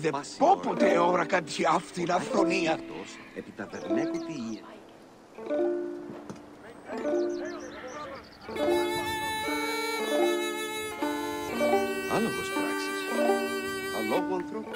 δεν πόποτε όρακα τη αυτήν αυθονία. Επί τα βερνέκου τι Άλογος πράξης. Αλόγου ανθρώπου.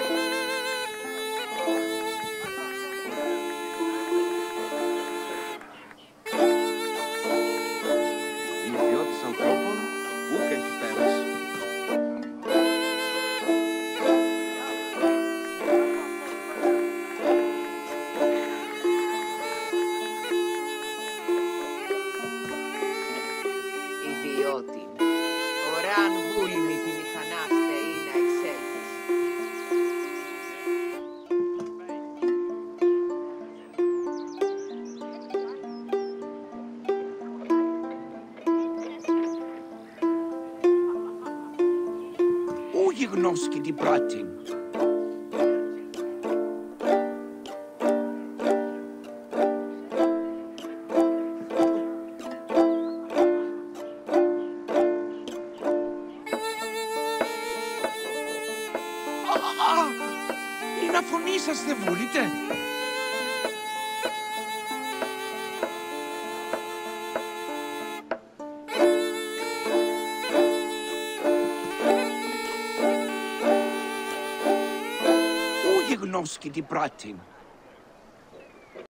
Ού γιγνώσκει την πράτην. Α, Η να φωνή σας δεν βούλετε. Ού γιγνώσκει την πράτην.